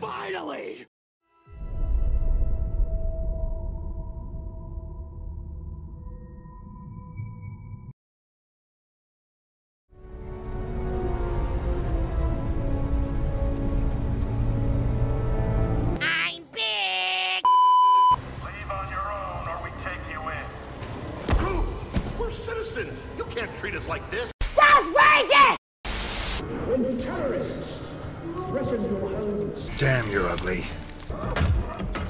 Finally! I'm big! Leave on your own or we take you in. Crew, we're citizens. You can't treat us like this. That's racist! When terrorists threaten your homes, Damn, you're ugly.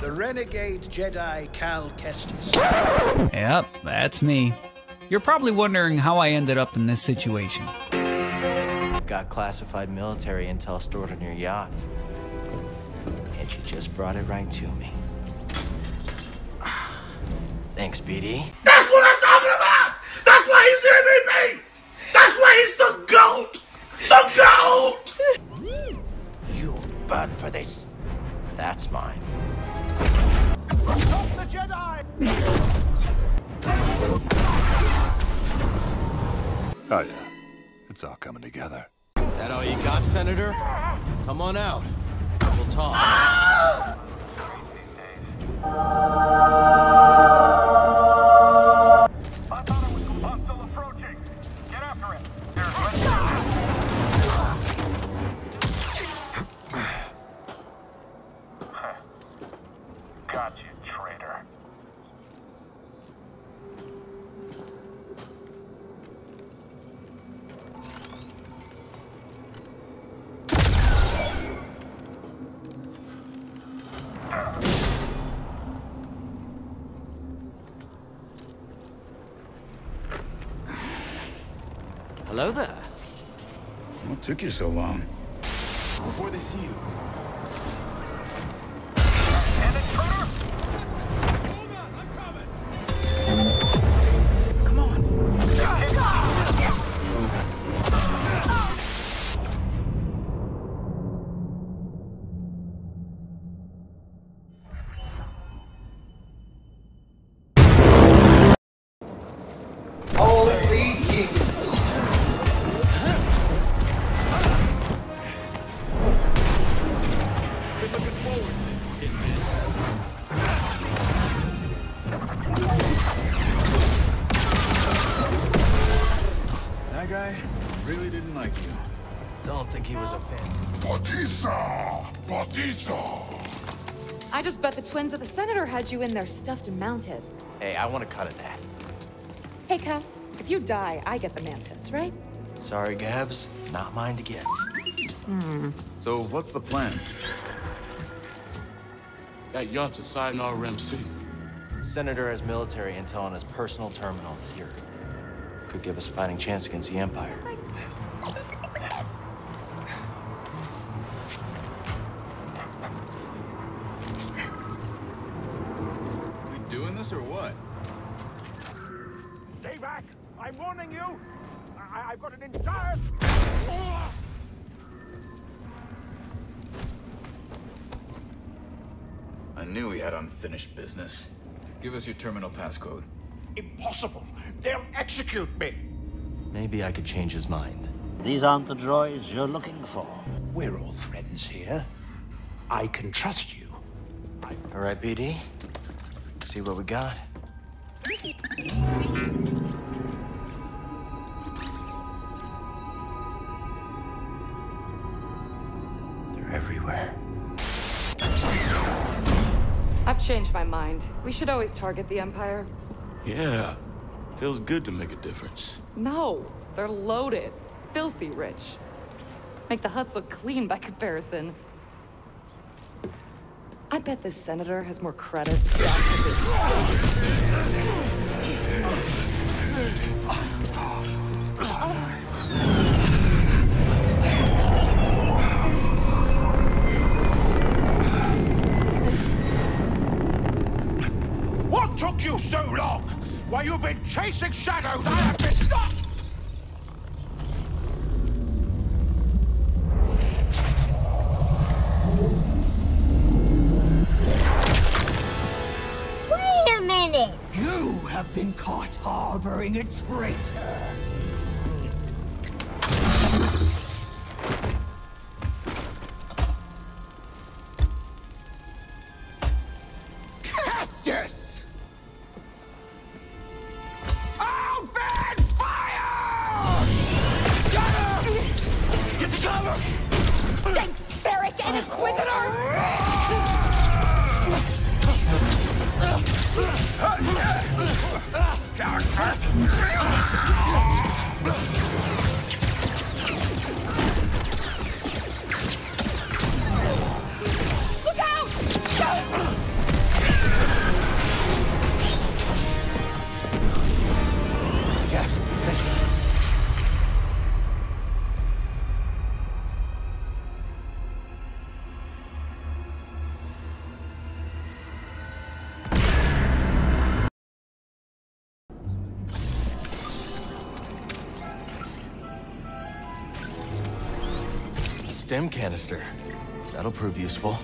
the renegade Jedi Cal Kestis Yep, that's me. You're probably wondering how I ended up in this situation. I've got classified military intel stored on your yacht. And you just brought it right to me. Thanks, BD. That's mine. Stop the Jedi! Oh, yeah. It's all coming together. That all you got, Senator? Come on out. We'll talk. I Hello there. What took you so long? Before they see you. That guy really didn't like you. Don't think he was a fan. Batista! Batista! I just bet the twins of the senator had you in there stuffed and mounted. Hey, I want a cut of that. Hey, Cal, if you die, I get the mantis, right? Sorry, Gabs. Not mine to get. Hmm. So, what's the plan? That yacht's a Sayonara Rim City. The Senator has military intel on his personal terminal here. Could give us a fighting chance against the Empire. We doing this or what? Stay back! I'm warning you! I- I've got an entire... I knew he had unfinished business. Give us your terminal passcode. Impossible! They'll execute me! Maybe I could change his mind. These aren't the droids you're looking for. We're all friends here. I can trust you. All right, BD. Let's see what we got. They're everywhere. I've changed my mind. We should always target the Empire. Yeah. Feels good to make a difference. No, they're loaded. Filthy rich. Make the Hutts look clean by comparison. I bet this senator has more credits too long. While you've been chasing shadows, I have been stopped. Wait a minute! You have been caught harboring a traitor. Casters. And Inquisitor! Stim canister. That'll prove useful.